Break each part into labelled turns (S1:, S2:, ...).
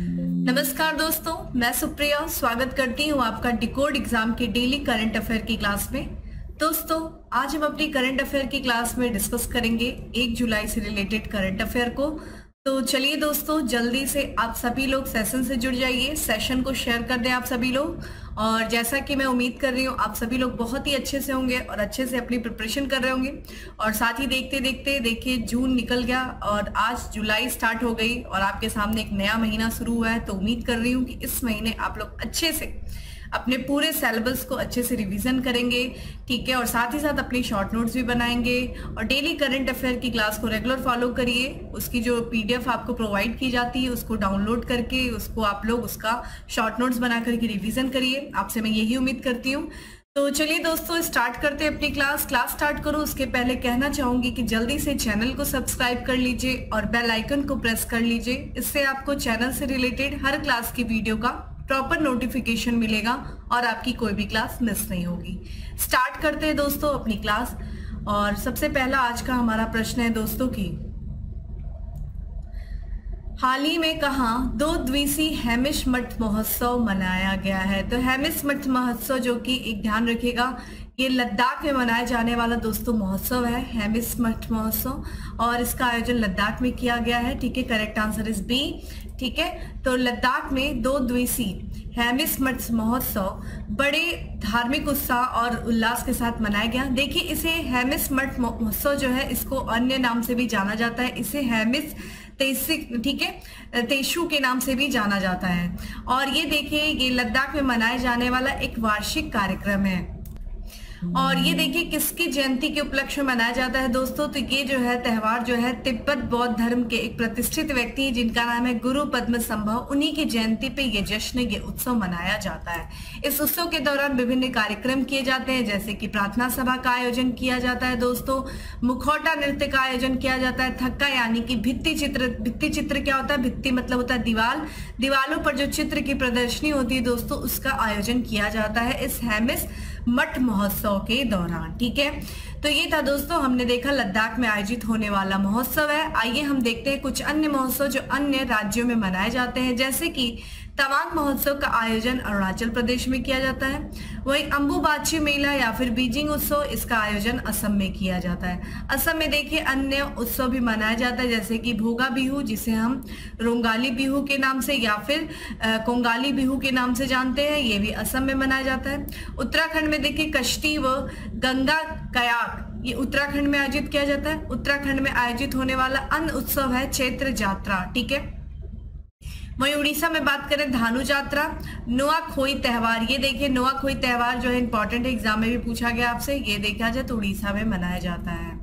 S1: नमस्कार दोस्तों, मैं सुप्रिया। स्वागत करती हूँ आपका डिकोड एग्ज़ाम के डेली करंट अफेयर की क्लास में। दोस्तों, आज हम अपनी करंट अफेयर की क्लास में डिस्कस करेंगे एक जुलाई से रिलेटेड करंट अफेयर को। तो चलिए दोस्तों, जल्दी से आप सभी लोग सेशन से जुड़ जाइए। सेशन को शेयर कर दें आप सभी लोग। और जैसा कि मैं उम्मीद कर रही हूँ, आप सभी लोग बहुत ही अच्छे से होंगे और अच्छे से अपनी प्रिपरेशन कर रहे होंगे। और साथ ही देखते देखते देखिए, जून निकल गया और आज जुलाई स्टार्ट हो गई और आपके सामने एक नया महीना शुरू हुआ है तो उम्मीद कर रही हूँ कि इस महीने आप लोग अच्छे से अपने पूरे सेलेबस को अच्छे से रिवीजन करेंगे, ठीक है? और साथ ही साथ अपनी शॉर्ट नोट्स भी बनाएँगे। और डेली करंट अफेयर की क्लास को रेगुलर फॉलो करिए। उसकी जो पीडीएफ आपको प्रोवाइड की जाती है, उसको डाउनलोड करके, उसको आप लोग उसका शॉर्ट नोट्स बना करके रिविजन करिए। आपसे मैं यही उम्मीद करती हूँ। तो चलिए दोस्तों स्टार्ट करते हैं अपनी क्लास क्लास स्टार्ट करो। उसके पहले कहना चाहूँगी कि जल्दी से चैनल को सब्सक्राइब कर लीजिए और बेल आइकन को प्रेस कर लीजिए। इससे आपको चैनल से रिलेटेड हर क्लास की वीडियो का प्रॉपर नोटिफिकेशन मिलेगा और आपकी कोई भी क्लास मिस नहीं होगी। स्टार्ट करते हैं दोस्तों अपनी क्लास और सबसे पहला आज का हमारा प्रश्न है दोस्तों की। हाल ही में कहा दो द्विसी हेमिश मठ महोत्सव मनाया गया है? तो हेमिश मठ महोत्सव जो कि एक ध्यान रखिएगा, ये लद्दाख में मनाया जाने वाला दोस्तों महोत्सव है हेमिस मठ महोत्सव। और इसका आयोजन लद्दाख में किया गया है। ठीक है करेक्ट आंसर इज़ बी ठीक है? तो लद्दाख में दो द्विसी हैमिस मठ महोत्सव, बड़े धार्मिक उत्साह और उल्लास के साथ मनाया गया। देखिए, इसे हैमिस मठ महोत्सव जो है, इसको अन्य नाम से भी जाना जाता है। इसे हैमिस तेसिक ठीक है? तेशु के नाम से भी जाना जाता है। और ये देखिए, ये लद्दाख में मनाया जाने वाला एक वार्षिक कार्यक्रम है। और ये देखिए किसकी जयंती के उपलक्ष्य में मनाया जाता है दोस्तों? तो ये जो है, त्यौहार जो है, तिब्बत बौद्ध धर्म के एक प्रतिष्ठित व्यक्ति जिनका नाम है गुरु पद्म संभव उन्हीं की जयंती पे ये जश्न, ये उत्सव मनाया जाता है। इस उत्सव के दौरान विभिन्न कार्यक्रम किए जाते हैं, जैसे कि प्रार्थना सभा का आयोजन किया जाता है दोस्तों। मुखौटा नृत्य का आयोजन किया जाता है, थक्का यानी कि भित्ति चित्र भित्ति चित्र क्या होता है? भित्ति मतलब होता है दीवार दीवालों पर जो चित्र की प्रदर्शनी होती है दोस्तों, उसका आयोजन किया जाता है। इस हेमिस मठ महोत्सव के दौरान, ठीक है? तो ये था दोस्तों, हमने देखा लद्दाख में आयोजित होने वाला महोत्सव है। आइए हम देखते हैं कुछ अन्य महोत्सव जो अन्य राज्यों में मनाए जाते हैं। जैसे कि तवांग महोत्सव का आयोजन अरुणाचल प्रदेश में किया जाता है। वहीं अम्बुबाची मेला या फिर बीजिंग उत्सव, इसका आयोजन असम में किया जाता है। असम में देखिए अन्य उत्सव भी मनाया जाता है, जैसे कि भोगा बिहू, जिसे हम रोंगाली बिहू के नाम से या फिर कोंगाली बिहू के नाम से जानते हैं, ये भी असम में मनाया जाता है। उत्तराखंड में देखिए कश्ती व गंगा कयाक, ये उत्तराखंड में आयोजित किया जाता है। उत्तराखंड में आयोजित होने वाला अन्य उत्सव है चैत्र यात्रा, ठीक है? वहीं उड़ीसा में बात करें धानु जात्रा नोआ खोई त्योहार। ये देखिए, नोआखोई त्योहार जो है इंपॉर्टेंट एग्ज़ाम में भी पूछा गया आपसे। ये देखा जाए तो उड़ीसा में मनाया जाता है।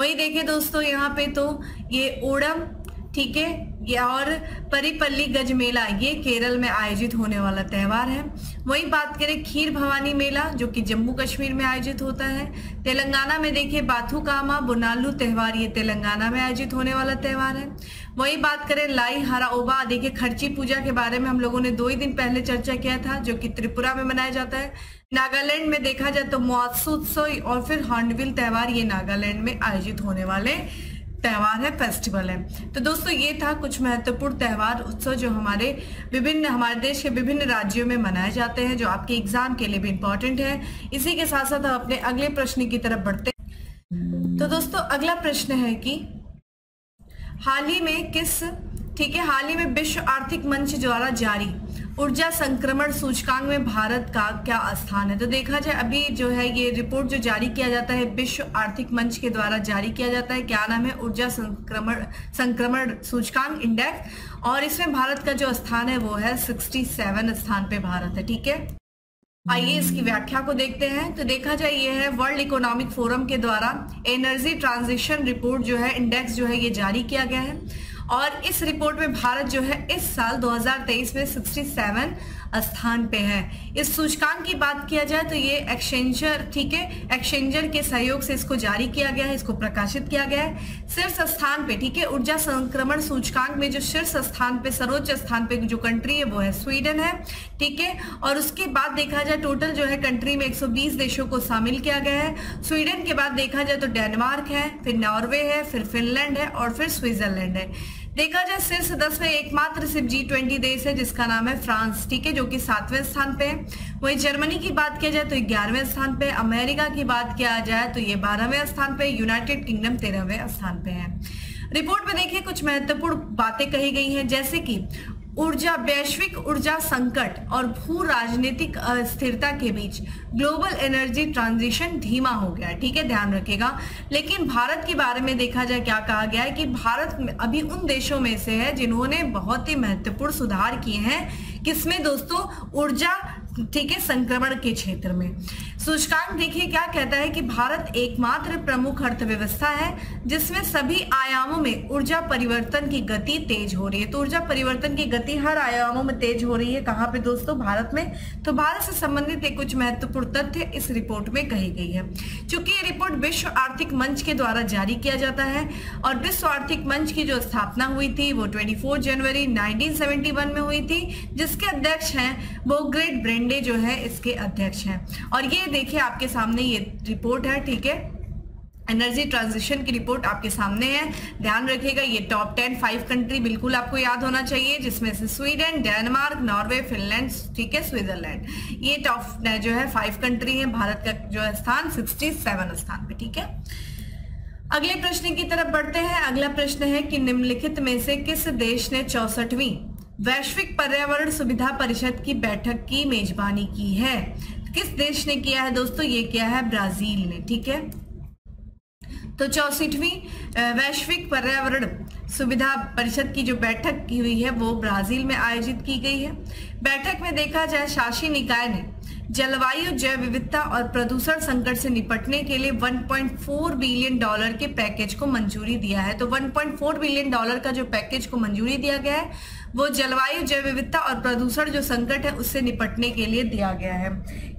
S1: वही देखिए दोस्तों, यहाँ पे तो ये ओडम ठीक है और परिपल्ली गज मेला ये केरल में आयोजित होने वाला त्यौहार है। वही बात करें खीर भवानी मेला, जो कि जम्मू कश्मीर में आयोजित होता है। तेलंगाना में देखिए बाथू कामा, बुनालू त्यौहार, ये तेलंगाना में आयोजित होने वाला त्यौहार है। वही बात करें लाई हरा ओबा, देखिए खर्ची पूजा के बारे में हम लोगों ने दो ही दिन पहले चर्चा किया था, जो कि त्रिपुरा में मनाया जाता है। नागालैंड में देखा जाए तो महोत्सव और फिर हॉर्नबिल त्यौहार ये नागालैंड में आयोजित होने वाले त्यौहार है फेस्टिवल है। तो दोस्तों, ये था कुछ महत्वपूर्ण त्यौहार, उत्सव जो हमारे विभिन्न, हमारे देश के विभिन्न राज्यों में मनाए जाते हैं, जो आपके एग्ज़ाम के लिए भी इम्पोर्टेंट है। इसी के साथ साथ हम अपने अगले प्रश्न की तरफ़ बढ़ते तो दोस्तों, अगला प्रश्न है कि हाल ही में किस, ठीक है, हाल ही में विश्व आर्थिक मंच द्वारा जारी ऊर्जा संक्रमण सूचकांक में भारत का क्या स्थान है? तो देखा जाए, अभी जो है ये रिपोर्ट जो जारी किया जाता है, विश्व आर्थिक मंच के द्वारा जारी किया जाता है। क्या नाम है? ऊर्जा संक्रमण संक्रमण सूचकांक इंडेक्स। और इसमें भारत का जो स्थान है, वो है 67 स्थान पे भारत है, ठीक है? आइए इसकी व्याख्या को देखते हैं। तो देखा जाए, ये है वर्ल्ड इकोनॉमिक फोरम के द्वारा एनर्जी ट्रांजिशन रिपोर्ट जो है, इंडेक्स जो है, ये जारी किया गया है। और इस रिपोर्ट में भारत जो है इस साल 2023 में 67 स्थान पे है। इस सूचकांक की बात किया जाए तो ये एक्सचेंजर, ठीक है, एक्सचेंजर के सहयोग से इसको जारी किया गया है, इसको प्रकाशित किया गया है। शीर्ष स्थान पे, ठीक है, ऊर्जा संक्रमण सूचकांक में जो शीर्ष स्थान पे, सर्वोच्च स्थान पे जो कंट्री है, वो है स्वीडन है, ठीक है, और उसके बाद देखा जाए टोटल जो है कंट्री में 120 देशों को शामिल किया गया है। स्वीडन के बाद देखा जाए तो डेनमार्क है, फिर नॉर्वे है, फिर फिनलैंड है, और फिर स्विट्जरलैंड है। देखा जाए शीर्ष दस में एकमात्र सिर्फ़ जी ट्वेंटी देश है, जिसका नाम है फ्रांस, ठीक है, जो कि सातवें स्थान पे है। वही जर्मनी की बात किया जाए तो ग्यारहवें स्थान पे अमेरिका की बात किया जाए तो ये बारहवें स्थान पे यूनाइटेड किंगडम तेरहवें स्थान पे है। रिपोर्ट में देखिए, कुछ महत्वपूर्ण बातें कही गई हैं, जैसे कि ऊर्जा, वैश्विक ऊर्जा संकट और भू राजनीतिक अस्थिरता के बीच ग्लोबल एनर्जी ट्रांजिशन धीमा हो गया ठीक है, ध्यान रखेगा लेकिन भारत के बारे में देखा जाए, क्या कहा गया है कि भारत अभी उन देशों में से है जिन्होंने बहुत ही महत्वपूर्ण सुधार किए हैं। किसमें, दोस्तों? ऊर्जा, ठीक है, संक्रमण के क्षेत्र में। सूचकांक देखिए क्या कहता है कि भारत एकमात्र प्रमुख अर्थव्यवस्था है, जिसमें सभी आयामों में ऊर्जा परिवर्तन की गति तेज हो रही है। तो ऊर्जा परिवर्तन की गति हर आयामों में तेज हो रही है। कहाँ पे दोस्तों? भारत में। तो भारत से संबंधित एक कुछ महत्वपूर्ण तथ्य इस रिपोर्ट में कही गई है। चूँकि ये रिपोर्ट विश्व आर्थिक मंच के द्वारा जारी किया जाता है और विश्व आर्थिक मंच की जो स्थापना हुई थी, वो ट्वेंटी जनवरी नाइनटीन में हुई थी, जिसके अध्यक्ष हैं वो ग्रेट ब्रेंडे जो है, इसके अध्यक्ष हैं। और ये देखिए, आपके सामने ये रिपोर्ट है, ठीक है? एनर्जी ट्रांजिशन की रिपोर्ट आपके सामने है। ध्यान रखिएगा, ये टॉप टेन फाइव कंट्री बिल्कुल आपको याद होना चाहिए, जिसमें से स्वीडन डेनमार्क नॉर्वे फिनलैंड ठीक है स्विट्जरलैंड ये टॉप जो है फाइव कंट्री है, भारत का जो है स्थान सिक्सटी सेवन स्थान पे, ठीक है? अगले प्रश्न की तरफ़ बढ़ते हैं। अगला प्रश्न है कि निम्नलिखित में से किस देश ने चौसठवीं वैश्विक पर्यावरण सुविधा परिषद की बैठक की मेजबानी की है? किस देश ने किया है दोस्तों? ये किया है ब्राज़ील ने, ठीक है? तो चौसठवीं वैश्विक पर्यावरण सुविधा परिषद की जो बैठक की हुई है, वो ब्राज़ील में आयोजित की गई है। बैठक में देखा जाए, शासी निकाय ने जलवायु, जैव विविधता और प्रदूषण संकट से निपटने के लिए 1.4 बिलियन डॉलर के पैकेज को मंजूरी दिया है। तो 1.4 बिलियन डॉलर का जो पैकेज को मंजूरी दिया गया है वो जलवायु, जैव विविधता और प्रदूषण जो संकट है, उससे निपटने के लिए दिया गया है।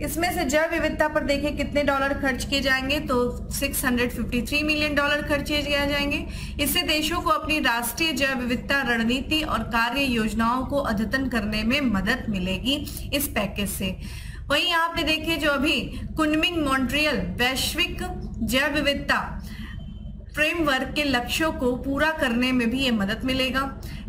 S1: इसमें से जैव विविधता पर देखें कितने डॉलर खर्च किए जाएँगे तो 653 मिलियन डॉलर खर्च किए जाएँगे। इससे देशों को अपनी राष्ट्रीय जैव विविधता रणनीति और कार्य योजनाओं को अद्यतन करने में मदद मिलेगी इस पैकेज से। वहीं पे देखिए जो अभी कुनमिंग मॉन्ट्रियल वैश्विक जैव विविधता फ्रेमवर्क के लक्ष्यों को पूरा करने में भी ये मदद मिलेगा।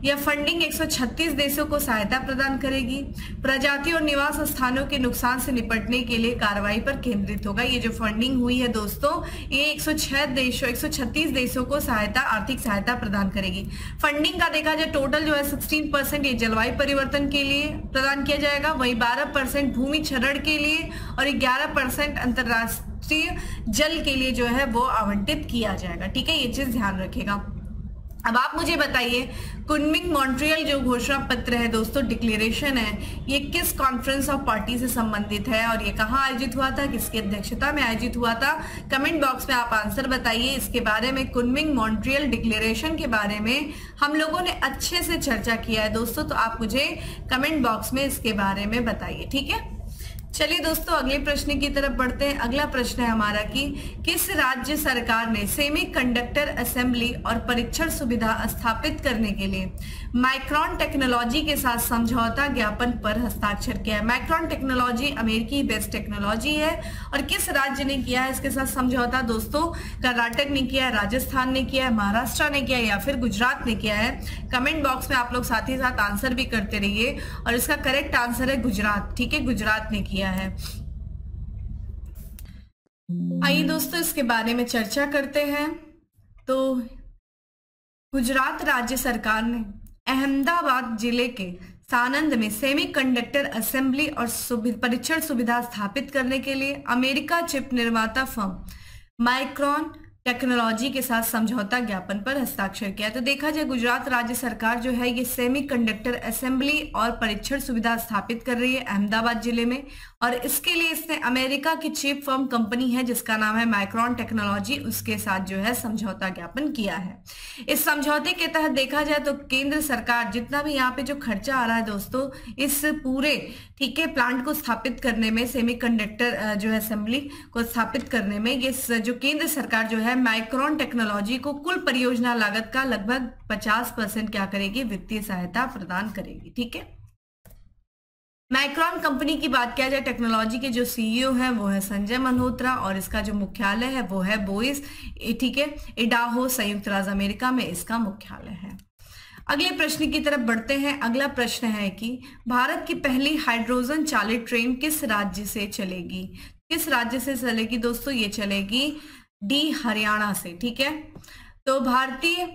S1: यह फंडिंग 136 देशों को सहायता प्रदान करेगी। प्रजाति और निवास स्थानों के नुकसान से निपटने के लिए कार्रवाई पर केंद्रित होगा। ये जो फंडिंग हुई है दोस्तों, ये 106 देशों 136 देशों को सहायता, आर्थिक सहायता प्रदान करेगी। फंडिंग का देखा जाए टोटल जो है 16 परसेंट ये जलवायु परिवर्तन के लिए प्रदान किया जाएगा। वही बारह परसेंट भूमि क्षरण के लिए और ग्यारह परसेंट अंतर्राष्ट्रीय जल के लिए जो है वो आवंटित किया जाएगा। ठीक है, ये चीज़ ध्यान रखेगा। अब आप मुझे बताइए कुनमिंग मॉन्ट्रियल जो घोषणा पत्र है दोस्तों, डिक्लेरेशन है, ये किस कॉन्फ्रेंस ऑफ़ पार्टी से संबंधित है और ये कहाँ आयोजित हुआ था, किसकी अध्यक्षता में आयोजित हुआ था? कमेंट बॉक्स में आप आंसर बताइए। इसके बारे में कुनमिंग मॉन्ट्रियल डिक्लेरेशन के बारे में हम लोगों ने अच्छे से चर्चा किया है दोस्तों तो आप मुझे कमेंट बॉक्स में इसके बारे में बताइए, ठीक है? चलिए दोस्तों, अगले प्रश्न की तरफ़ बढ़ते हैं। अगला प्रश्न है हमारा कि किस राज्य सरकार ने सेमी कंडक्टर असेंबली और परीक्षण सुविधा स्थापित करने के लिए माइक्रॉन टेक्नोलॉजी के साथ समझौता ज्ञापन पर हस्ताक्षर किया है? माइक्रॉन टेक्नोलॉजी अमेरिकी बेस्ट टेक्नोलॉजी है और किस राज्य ने किया है? इसके साथ समझौता दोस्तों, कर्नाटक ने किया है, राजस्थान ने किया है, महाराष्ट्र ने किया है या फिर गुजरात ने किया है? कमेंट बॉक्स में आप लोग साथ ही साथ आंसर भी करते रहिए और इसका करेक्ट आंसर है गुजरात। ठीक है, गुजरात ने किया है? आइए दोस्तों, इसके बारे में चर्चा करते हैं। तो गुजरात राज्य सरकार ने अहमदाबाद ज़िले के सानंद में सेमी कंडक्टर असेंबली और परीक्षण सुविधा स्थापित करने के लिए अमेरिका चिप निर्माता फर्म माइक्रॉन टेक्नोलॉजी के साथ समझौता ज्ञापन पर हस्ताक्षर किया। तो देखा जाए, गुजरात राज्य सरकार जो है, ये सेमी कंडक्टर असेंबली और परीक्षण सुविधा स्थापित कर रही है अहमदाबाद ज़िले में। और इसके लिए इसने अमेरिका की चिप फर्म कंपनी है, जिसका नाम है माइक्रॉन टेक्नोलॉजी उसके साथ जो है समझौता ज्ञापन किया है। इस समझौते के तहत देखा जाए तो केंद्र सरकार जितना भी यहाँ पे जो खर्चा आ रहा है दोस्तों, इस पूरे, ठीक है प्लांट को स्थापित करने में सेमी जो है असेंबली को स्थापित करने में, ये जो केंद्र सरकार जो है माइक्रॉन टेक्नोलॉजी को कुल परियोजना लागत का लगभग 50 परसेंट क्या करेगी? वित्तीय सहायता प्रदान करेगी, ठीक है? माइक्रॉन कंपनी की बात किया जाए टेक्नोलॉजी के जो सीईओ हैं, वो है संजय मल्होत्रा और इसका जो मुख्यालय है, वो है बोइस ठीक है इडाहो संयुक्त राज्य अमेरिका में इसका मुख्यालय है। अगले प्रश्न की तरफ़ बढ़ते हैं। अगला प्रश्न है कि भारत की पहली हाइड्रोजन चालित ट्रेन किस राज्य से चलेगी? किस राज्य से चलेगी दोस्तों? ये चलेगी डी, हरियाणा से, ठीक है? तो भारतीय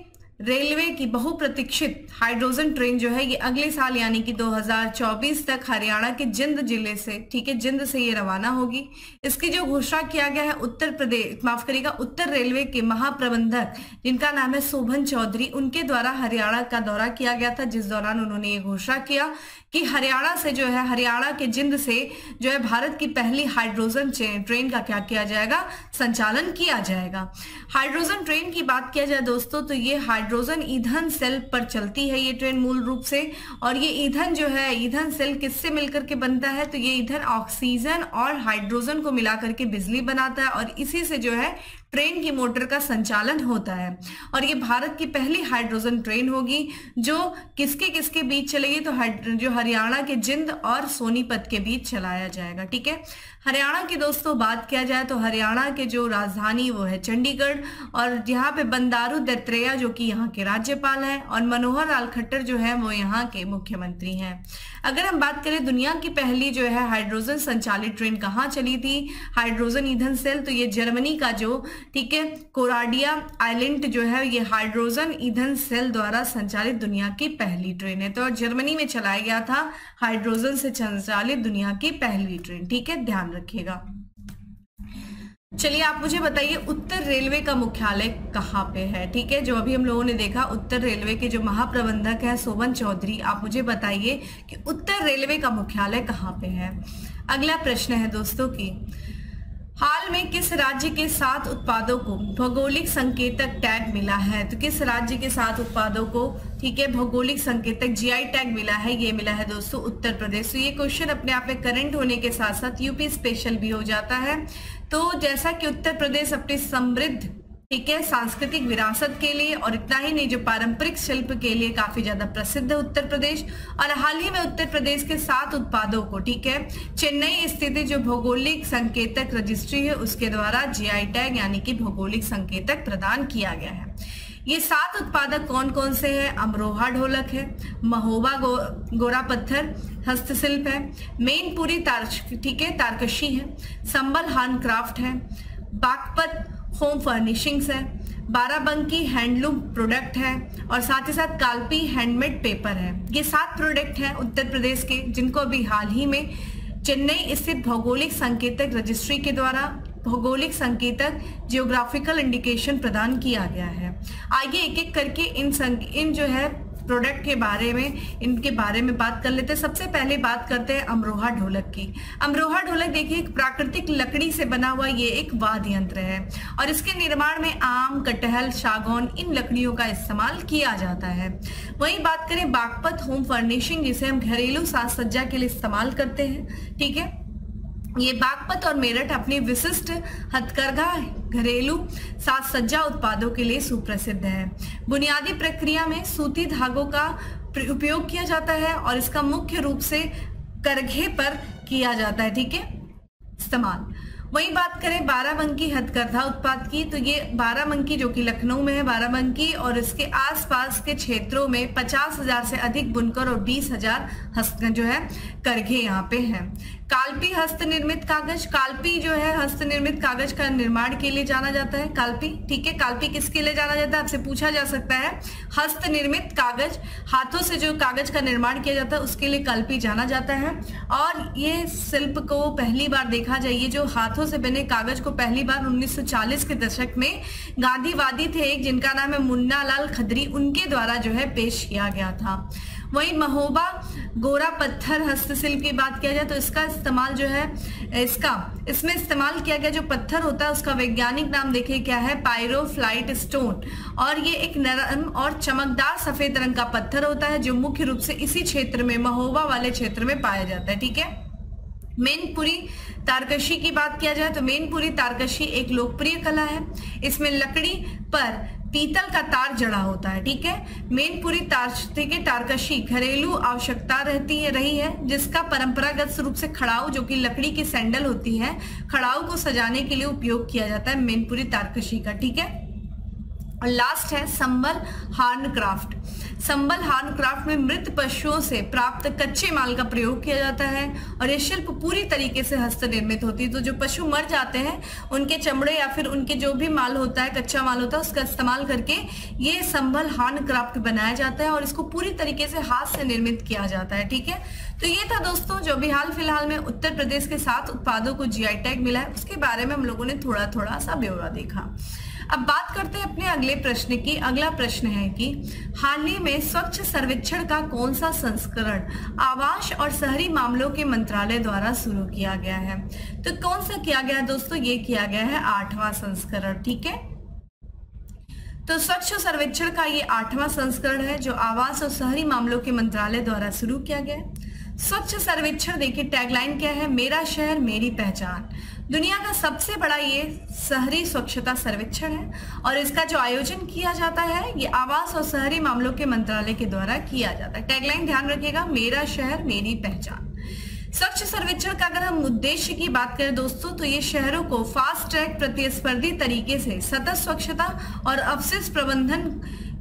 S1: रेलवे की बहुप्रतीक्षित हाइड्रोजन ट्रेन जो है ये अगले साल यानी कि 2024 तक हरियाणा के जिंद ज़िले से, ठीक है, जिंद से ये रवाना होगी। इसकी जो घोषणा किया गया है उत्तर प्रदेश, माफ़ करिएगा, उत्तर रेलवे के महाप्रबंधक, जिनका नाम है शोभन चौधरी, उनके द्वारा हरियाणा का दौरा किया गया था, जिस दौरान उन्होंने ये घोषणा किया। कि हरियाणा से जो है, हरियाणा के जिंद से जो है, भारत की पहली हाइड्रोजन ट्रेन का क्या किया जाएगा? संचालन किया जाएगा। हाइड्रोजन ट्रेन की बात किया जाए दोस्तों तो ये हाइड्रोजन ईंधन सेल पर चलती है ये ट्रेन मूल रूप से। और ये ईंधन जो है, ईंधन सेल किससे मिलकर के बनता है? तो ये ईंधन ऑक्सीजन और हाइड्रोजन को मिलाकर के बिजली बनाता है। और इसी से जो है ट्रेन की मोटर का संचालन होता है। और ये भारत की पहली हाइड्रोजन ट्रेन होगी, जो किसके किसके बीच चलेगी तो जो हरियाणा के जिंद और सोनीपत के बीच चलाया जाएगा, ठीक है? हरियाणा की दोस्तों, बात किया जाए तो हरियाणा के जो राजधानी, वो है चंडीगढ़। और यहाँ पे बंदारू दत्रेया, जो कि यहाँ के राज्यपाल हैं, और मनोहर लाल खट्टर जो है, वो यहाँ के मुख्यमंत्री हैं। अगर हम बात करें दुनिया की पहली जो है हाइड्रोजन संचालित ट्रेन कहाँ चली थी? हाइड्रोजन ईंधन सेल तो ये जर्मनी का जो, ठीक है, कोराडिया आइलैंड जो है, ये हाइड्रोजन ईंधन सेल द्वारा संचालित दुनिया की पहली ट्रेन है। तो जर्मनी में चलाया गया था हाइड्रोजन से संचालित दुनिया की पहली ट्रेन, ठीक है? ध्यान रखिएगा। चलिए आप मुझे बताइए, उत्तर रेलवे का मुख्यालय कहाँ पे है? ठीक है, जो अभी हम लोगों ने देखा, उत्तर रेलवे के जो महाप्रबंधक है, सोमन चौधरी, आप मुझे बताइए कि उत्तर रेलवे का मुख्यालय कहाँ पे है? अगला प्रश्न है दोस्तों की, हाल में किस राज्य के सात उत्पादों को भौगोलिक संकेतक टैग मिला है? तो किस राज्य के सात उत्पादों को, ठीक है, भौगोलिक संकेतक जीआई टैग मिला है? ये मिला है दोस्तों उत्तर प्रदेश। तो ये क्वेश्चन अपने आप में करंट होने के साथ साथ यूपी स्पेशल भी हो जाता है। तो जैसा कि उत्तर प्रदेश अपनी समृद्ध, ठीक है, सांस्कृतिक विरासत के लिए और इतना ही नहीं, जो पारंपरिक शिल्प के लिए काफ़ी ज़्यादा प्रसिद्ध है उत्तर प्रदेश। और हाल ही में उत्तर प्रदेश के सात उत्पादों को, ठीक है, चेन्नई स्थित जो भौगोलिक संकेतक रजिस्ट्री है, उसके द्वारा जीआई टैग यानी कि भौगोलिक संकेतक प्रदान किया गया है। ये सात उत्पादक कौन कौन से हैं? अमरोहा ढोलक है महोबा गो, गोरा पत्थर हस्तशिल्प है मेनपुरी ठीक है तारकशी है संबल हानक्राफ्ट है बागपत होम फर्निशिंग्स है बाराबंकी हैंडलूम प्रोडक्ट है और साथ ही साथ कालपी हैंडमेड पेपर है। ये सात प्रोडक्ट हैं उत्तर प्रदेश के जिनको अभी हाल ही में चेन्नई स्थित भौगोलिक संकेतक रजिस्ट्री के द्वारा भौगोलिक संकेतक जियोग्राफिकल इंडिकेशन प्रदान किया गया है। आइए एक एक करके इन संग, इन जो है प्रोडक्ट के बारे में इनके बारे में बात कर लेते हैं। सबसे पहले बात करते हैं अमरोहा ढोलक की। अमरोहा ढोलक देखिए एक प्राकृतिक लकड़ी से बना हुआ ये एक वाद्य यंत्र है। और इसके निर्माण में आम कटहल सागौन इन लकड़ियों का इस्तेमाल किया जाता है। वहीं बात करें बागपत होम फर्निशिंग जिसे हम घरेलू साज सज्जा के लिए इस्तेमाल करते हैं। ठीक है? ये बागपत और मेरठ अपने विशिष्ट हथकरघा, घरेलू साज सज्जा उत्पादों के लिए सुप्रसिद्ध है। बुनियादी प्रक्रिया में सूती धागों का उपयोग किया जाता है और इसका मुख्य रूप से करघे पर किया जाता है, ठीक है? इस्तेमाल। वही बात करें बाराबंकी हथकरघा उत्पाद की तो ये बाराबंकी जो कि लखनऊ में है, बाराबंकी और इसके आसपास के क्षेत्रों में पचास हज़ार से अधिक बुनकर और बीस हज़ार हस्त जो है करघे यहाँ पे हैं। काल्पी हस्त निर्मित कागज़, काल्पी जो है हस्त निर्मित कागज़ का निर्माण के लिए जाना जाता है। काल्पी, ठीक है? काल्पी किसके लिए जाना जाता है? आपसे पूछा जा सकता है। हस्त निर्मित कागज़, हाथों से जो कागज़ का निर्माण किया जाता है, उसके लिए काल्पी जाना जाता है। और ये शिल्प को पहली बार देखा जाइए जो हाथों से बने कागज़ को पहली बार उन्नीस सौ चालीस के दशक में गांधीवादी थे एक, जिनका नाम है मुन्ना लाल खदरी उनके द्वारा जो है पेश किया गया था। वहीं महोबा गोरा पत्थर हस्तशिल्प की बात किया जाए तो इसका इस्तेमाल जो है, इसका, इसमें इस्तेमाल किया गया जो पत्थर होता है, उसका वैज्ञानिक नाम देखिए क्या है, पायरोफ्लाइट स्टोन। और ये एक नरम और चमकदार सफ़ेद रंग का पत्थर होता है, जो मुख्य रूप से इसी क्षेत्र में, महोबा वाले क्षेत्र में पाया जाता है, ठीक है? मेनपुरी तारकशी की बात किया जाए तो मेनपुरी तारकशी एक लोकप्रिय कला है। इसमें लकड़ी पर पीतल का तार जड़ा होता है, ठीक है? मेनपुरी तार के तारकशी, घरेलू आवश्यकता रहती है, रही है, जिसका परंपरागत रूप से खड़ाऊ, जो कि लकड़ी की सैंडल होती है, खड़ाऊ को सजाने के लिए उपयोग किया जाता है मेनपुरी तारकशी का, ठीक है? और लास्ट है Sambhal horn craft Sambhal horn craft में मृत पशुओं से प्राप्त कच्चे माल का प्रयोग किया जाता है और ये शिल्प पूरी तरीके से हस्त निर्मित होती है। तो जो पशु मर जाते हैं, उनके चमड़े या फिर उनके जो भी माल होता है, कच्चा माल होता है, उसका इस्तेमाल करके ये संबल हार्न क्राफ्ट बनाया जाता है और इसको पूरी तरीके से हाथ से निर्मित किया जाता है, ठीक है? तो ये था दोस्तों, जो भी हाल फ़िलहाल में उत्तर प्रदेश के सात उत्पादों को जीआई टैग मिला है, उसके बारे में हम लोगों ने थोड़ा थोड़ा सा ब्यौरा देखा। अब बात करते हैं अपने अगले प्रश्न की। अगला प्रश्न है कि हाल ही में स्वच्छ सर्वेक्षण का कौन सा संस्करण आवास और शहरी मामलों के मंत्रालय द्वारा शुरू किया गया है? तो कौन सा किया गया है दोस्तों? ये किया गया है आठवां संस्करण, ठीक है? तो स्वच्छ सर्वेक्षण का ये आठवां संस्करण है, जो आवास और शहरी मामलों के मंत्रालय द्वारा शुरू किया गया है। स्वच्छ सर्वेक्षण, देखिए टैगलाइन क्या है? मेरा शहर, मेरी पहचान। दुनिया का सबसे बड़ा ये शहरी स्वच्छता सर्वेक्षण है और इसका जो आयोजन किया जाता है, ये आवास और शहरी मामलों के मंत्रालय के द्वारा किया जाता है। टैगलाइन ध्यान रखिएगा, मेरा शहर, मेरी पहचान। स्वच्छ सर्वेक्षण का अगर हम उद्देश्य की बात करें दोस्तों तो ये शहरों को फास्ट ट्रैक प्रतिस्पर्धी तरीके से सतत स्वच्छता और अवशिष्ट प्रबंधन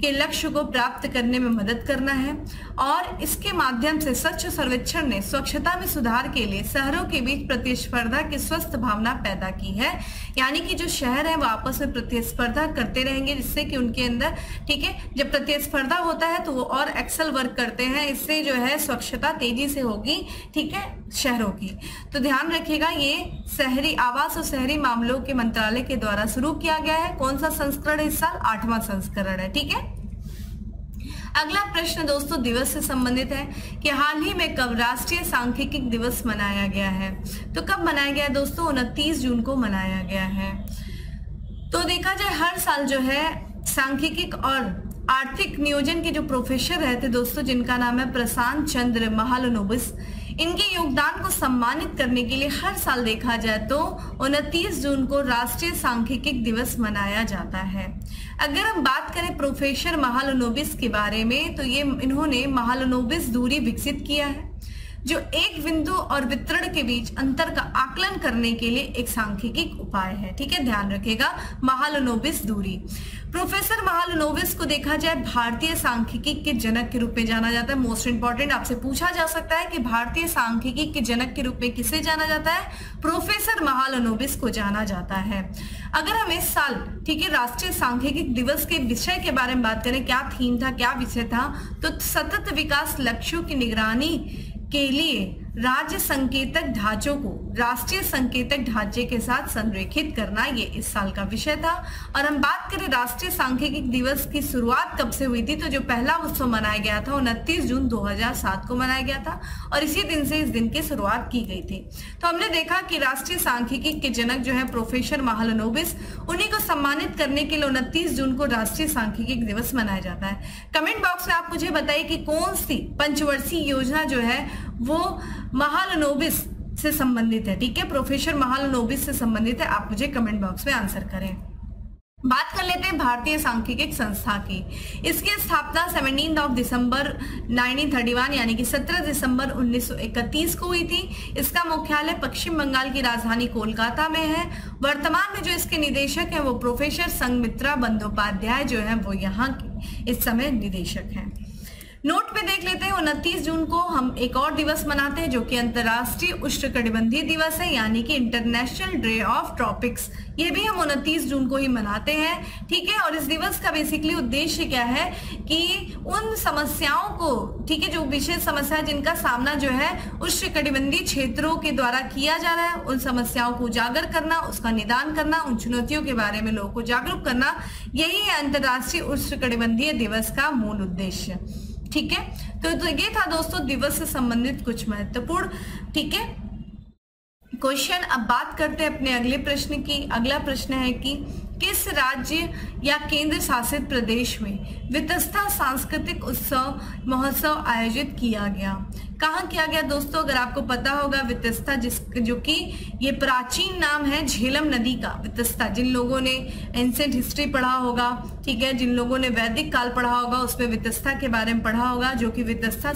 S1: के लक्ष्य को प्राप्त करने में मदद करना है और इसके माध्यम से स्वच्छ सर्वेक्षण ने स्वच्छता में सुधार के लिए शहरों के बीच प्रतिस्पर्धा की स्वस्थ भावना पैदा की है। यानी कि जो शहर है, वो आपस में प्रतिस्पर्धा करते रहेंगे, जिससे कि उनके अंदर, ठीक है, जब प्रतिस्पर्धा होता है तो वो और एक्सल वर्क करते हैं। इससे जो है, स्वच्छता तेज़ी से होगी, ठीक है, शहरों की। तो ध्यान रखिएगा, ये शहरी आवास और शहरी मामलों के मंत्रालय के द्वारा शुरू किया गया है। कौन सा संस्करण इस साल? आठवां संस्करण है, ठीक है? अगला प्रश्न दोस्तों दिवस से संबंधित है कि हाल ही में कब राष्ट्रीय सांख्यिकी दिवस मनाया गया है? तो कब मनाया गया दोस्तों? उनतीस जून को मनाया गया है। तो देखा जाए, हर साल जो है सांख्यिकी और आर्थिक नियोजन के जो प्रोफेसर रहते दोस्तों, जिनका नाम है प्रशांत चंद्र महालनोबिस, इनके योगदान को सम्मानित करने के लिए हर साल देखा जाए तो उनतीस जून को राष्ट्रीय सांख्यिकी दिवस मनाया जाता है। अगर हम बात करें प्रोफेसर महालोनोबिस के बारे में तो ये इन्होंने महालोनोबिस दूरी विकसित किया है। जो एक बिंदु और वितरण के बीच अंतर का आकलन करने के लिए एक सांख्यिकी उपाय है। ठीक है? ध्यान रखेगा महालनोबिस दूरी। प्रोफेसर महालनोबिस को देखा जाए, भारतीय सांख्यिकी के जनक के रूप में जाना जाता है। मोस्ट इंपॉर्टेंट आपसे पूछा जा सकता है कि भारतीय सांख्यिकी के जनक के रूप में किसे जाना जाता है? प्रोफेसर महालनोबिस को जाना जाता है। अगर हम इस साल, ठीक है, राष्ट्रीय सांख्यिकी दिवस के विषय के बारे में बात करें, क्या थीम था, क्या विषय था तो सतत विकास लक्ष्यों की निगरानी के लिए राज्य संकेतक ढांचों को राष्ट्रीय संकेतक ढांचे के साथ संरेखित करना ये इस साल का विषय था। और हम बात करें राष्ट्रीय सांख्यिकी दिवस की शुरुआत कब से हुई थी तो जो पहला उत्सव मनाया गया था उनतीस जून 2007 को मनाया गया था और इसी दिन से इस दिन की शुरुआत की गई थी। तो हमने देखा कि राष्ट्रीय सांख्यिकी के जनक जो है, प्रोफेसर महालनोबिस, उन्हीं को सम्मानित करने के लिए उनतीस जून को राष्ट्रीय सांख्यिकी दिवस मनाया जाता है। कमेंट बॉक्स में आप मुझे बताइए कि कौन सी पंचवर्षीय योजना जो है वो महालनोबिस से संबंधित है, ठीक है? प्रोफेसर महालनोबिस से संबंधित है। आप मुझे कमेंट बॉक्स में आंसर करें। बात कर लेते हैं भारतीय सांख्यिकी संस्था की। इसकी स्थापना 17 ऑफ़ दिसंबर 1931 यानी कि 17 दिसंबर 1931 को हुई थी। इसका मुख्यालय पश्चिम बंगाल की राजधानी कोलकाता में है। वर्तमान में जो इसके निदेशक हैं, वो प्रोफेसर संगमित्रा बंदोपाध्याय जो है, वो यहाँ के इस समय निदेशक हैं। नोट पे देख लेते हैं, उनतीस जून को हम एक और दिवस मनाते हैं, जो कि अंतरराष्ट्रीय उष्णकटिबंधीय दिवस है, यानी कि इंटरनेशनल डे ऑफ़ ट्रॉपिक्स ये भी हम उनतीस जून को ही मनाते हैं, ठीक है? और इस दिवस का बेसिकली उद्देश्य क्या है कि उन समस्याओं को, ठीक है, जो विशेष समस्या जिनका सामना जो है उष्णकटिबंधीय क्षेत्रों के द्वारा किया जा रहा है, उन समस्याओं को उजागर करना, उसका निदान करना, उन चुनौतियों के बारे में लोगों को जागरूक करना, यही है अंतर्राष्ट्रीय उष्णकटिबंधीय दिवस का मूल उद्देश्य। ठीक है? तो, तो ये था दोस्तों दिवस से संबंधित कुछ महत्वपूर्ण ठीक है? क्वेश्चन अब बात करते हैं अपने अगले प्रश्न की। अगला प्रश्न है कि किस राज्य या केंद्र शासित प्रदेश में वितस्था सांस्कृतिक उत्सव महोत्सव आयोजित किया गया? कहाँ किया गया दोस्तों? अगर आपको पता होगा, वितस्ता जिस, जो कि ये प्राचीन नाम है झेलम नदी का, वितस्ता। जिन लोगों ने एंसेंट हिस्ट्री पढ़ा होगा, ठीक है? जिन लोगों ने वैदिक काल पढ़ा होगा, उसमें वितस्ता के बारे में पढ़ा होगा, जो कि वितस्ता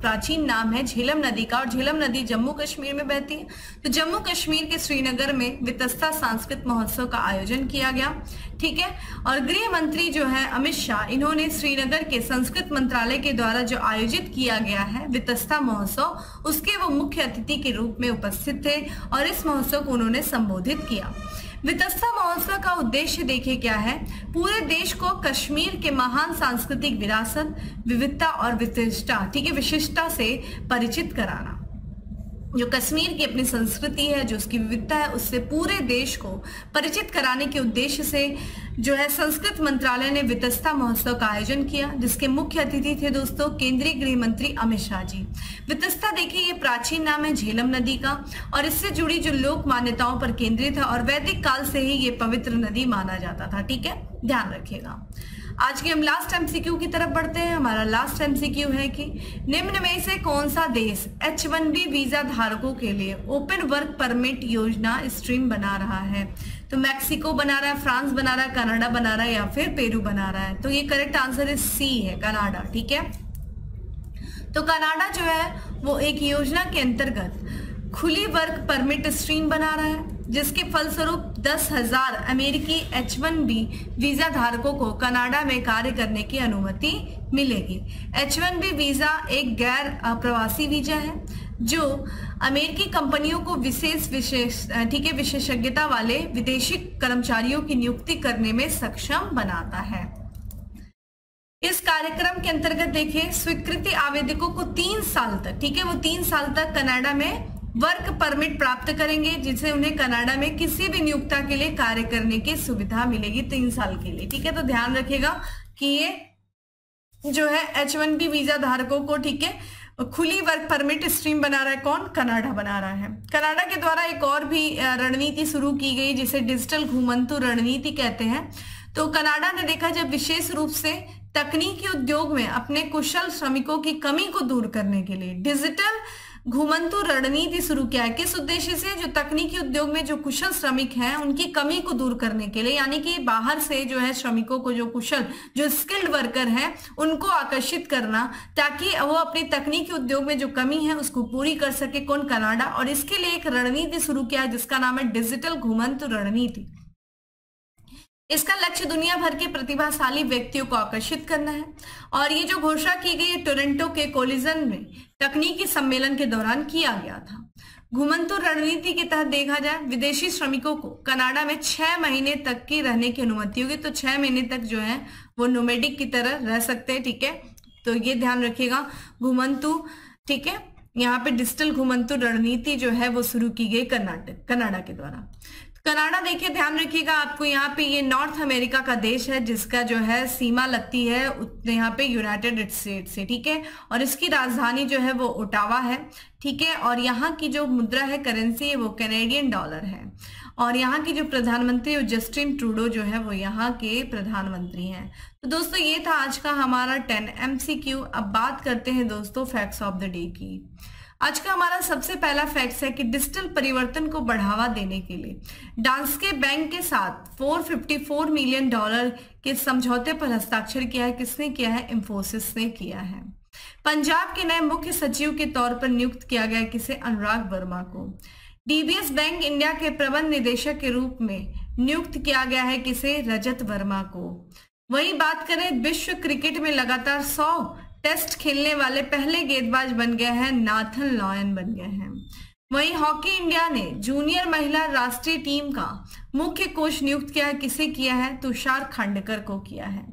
S1: प्राचीन नाम है झेलम नदी का। और झेलम नदी जम्मू कश्मीर में बहती है। तो जम्मू कश्मीर के श्रीनगर में वितस्ता सांस्कृतिक महोत्सव का आयोजन किया गया। ठीक है? और गृह मंत्री जो है अमित शाह, इन्होंने श्रीनगर के संस्कृत मंत्रालय के द्वारा जो आयोजित किया गया है वितस्ता महोत्सव, उसके वो मुख्य अतिथि के रूप में उपस्थित थे और इस महोत्सव को उन्होंने संबोधित किया। वितस्ता महोत्सव का उद्देश्य देखिए क्या है? पूरे देश को कश्मीर के महान सांस्कृतिक विरासत, विविधता और विशिष्टता, ठीक है, विशिष्टता से परिचित कराना। जो कश्मीर की अपनी संस्कृति है, जो उसकी विविधता है, उससे पूरे देश को परिचित कराने के उद्देश्य से जो है, संस्कृत मंत्रालय ने वितस्ता महोत्सव का आयोजन किया, जिसके मुख्य अतिथि थे दोस्तों केंद्रीय गृह मंत्री अमित शाह जी। वितस्ता देखिए, ये प्राचीन नाम है झेलम नदी का, और इससे जुड़ी जो लोक मान्यताओं पर केंद्रित है, और वैदिक काल से ही ये पवित्र नदी माना जाता था, ठीक है? ध्यान रखिएगा। आज के हम लास्ट एमसीक्यू की तरफ़ बढ़ते हैं। हमारा लास्ट एमसीक्यू है कि निम्न में से कौन सा देश एच वन बी वीज़ा धारकों के लिए ओपन वर्क परमिट योजना स्ट्रीम बना रहा है? तो मैक्सिको बना रहा है फ्रांस बना रहा है कनाडा बना रहा है या फिर पेरू बना रहा है? तो ये करेक्ट आंसर है सी है कनाडा ठीक है? तो कनाडा जो है, वो एक योजना के अंतर्गत खुली वर्क परमिट स्ट्रीम बना रहा है, जिसके फलस्वरूप दस हज़ार अमेरिकी एच वन बी वीज़ा धारकों को कनाडा में कार्य करने की अनुमति मिलेगी। एच वन बी वीज़ा एक गैर प्रवासी वीज़ा है, जो अमेरिकी कंपनियों को विशेष विशेष, ठीक है, विशेषज्ञता वाले विदेशी कर्मचारियों की नियुक्ति करने में सक्षम बनाता है। इस कार्यक्रम के अंतर्गत देखिए, स्वीकृति आवेदकों को तीन साल तक, ठीक है, वो तीन साल तक कनाडा में वर्क परमिट प्राप्त करेंगे जिससे उन्हें कनाडा में किसी भी नियुक्ता के लिए कार्य करने की सुविधा मिलेगी तीन साल के लिए। ठीक है तो ध्यान रखेगा कि ये जो है एच वन बी वीज़ा धारकों को, ठीक है, खुली वर्क परमिट स्ट्रीम बना रहा है कौन? कनाडा बना रहा है। कनाडा के द्वारा एक और भी रणनीति शुरू की गई, जिसे डिजिटल घुमंतु रणनीति कहते हैं। तो कनाडा ने देखा, जब विशेष रूप से तकनीकी उद्योग में अपने कुशल श्रमिकों की कमी को दूर करने के लिए, डिजिटल घुमंतु रणनीति शुरू किया है। किस उद्देश्य से? जो तकनीकी उद्योग में जो कुशल श्रमिक हैं, उनकी कमी को दूर करने के लिए, यानी कि बाहर से जो है श्रमिकों को जो कुशल, जो स्किल्ड वर्कर हैं, उनको आकर्षित करना, ताकि वो अपनी तकनीकी उद्योग में जो कमी है, उसको पूरी कर सके। कौन? कनाडा। और इसके लिए एक रणनीति शुरू किया है, जिसका नाम है डिजिटल घुमंतु रणनीति। इसका लक्ष्य दुनिया भर के प्रतिभाशाली व्यक्तियों को आकर्षित करना है। और ये जो घोषणा की गई टोरंटो के कोलिजन में, तकनीकी सम्मेलन के दौरान किया गया था। घुमंतु रणनीति के तहत देखा जाए, विदेशी श्रमिकों को कनाडा में छह महीने तक की रहने की अनुमति होगी। तो छह महीने तक जो है, वो नोमेडिक की तरह रह सकते हैं, ठीक है? तो ये ध्यान रखिएगा, घुमंतु, ठीक है? यहाँ पे डिजिटल घुमंतु रणनीति जो है, वो शुरू की गई कर्नाटक, कनाडा के द्वारा। कनाडा देखिए, ध्यान रखिएगा आपको यहाँ पे ये नॉर्थ अमेरिका का देश है, जिसका जो है सीमा लगती है यहाँ पे यूनाइटेड स्टेट से, ठीक है? और इसकी राजधानी जो है वो ओटावा है, ठीक है? और यहाँ की जो मुद्रा है करेंसी है वो कैनेडियन डॉलर है। और यहाँ की जो प्रधानमंत्री जस्टिन ट्रूडो जो है वो यहाँ के प्रधानमंत्री हैं। तो दोस्तों, ये था आज का हमारा टेन एमसीक्यू अब बात करते हैं दोस्तों, फैक्ट्स ऑफ़ द डे की। आज का हमारा सबसे पहला फैक्ट है कि डिजिटल परिवर्तन को बढ़ावा देने के लिए डांस के बैंक के साथ 454 मिलियन डॉलर के समझौते पर हस्ताक्षर किया है। किसने किया है? इंफोसिस ने किया है। पंजाब के नए मुख्य सचिव के तौर पर नियुक्त किया गया किसे? अनुराग वर्मा को। डीबीएस बैंक इंडिया के प्रबंध निदेशक के रूप में नियुक्त किया गया है किसे? रजत वर्मा को। वही बात करें विश्व क्रिकेट में लगातार 100 टेस्ट खेलने वाले पहले गेंदबाज बन गए हैं, नाथन लॉयन बन गए हैं। वहीं हॉकी इंडिया ने जूनियर महिला राष्ट्रीय टीम का मुख्य कोच नियुक्त किया है। किसे किया है? तुषार खांडकर को किया है।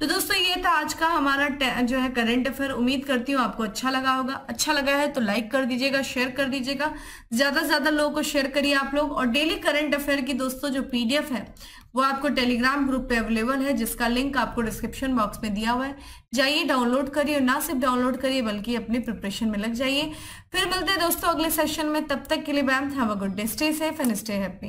S1: तो दोस्तों, ये था आज का हमारा जो है करंट अफेयर उम्मीद करती हूँ आपको अच्छा लगा होगा। अच्छा लगा है तो लाइक कर दीजिएगा शेयर कर दीजिएगा। ज़्यादा से ज़्यादा लोगों को शेयर करिए आप लोग। और डेली करंट अफेयर की दोस्तों, जो पीडीएफ है वो आपको टेलीग्राम ग्रुप पे अवेलेबल है, जिसका लिंक आपको डिस्क्रिप्शन बॉक्स में दिया हुआ है। जाइए डाउनलोड करिए और ना सिर्फ़ डाउनलोड करिए, बल्कि अपने प्रिपरेशन में लग जाइए। फिर मिलते हैं दोस्तों अगले सेशन में, तब तक के लिए ma'am have a good day stay safe and stay happy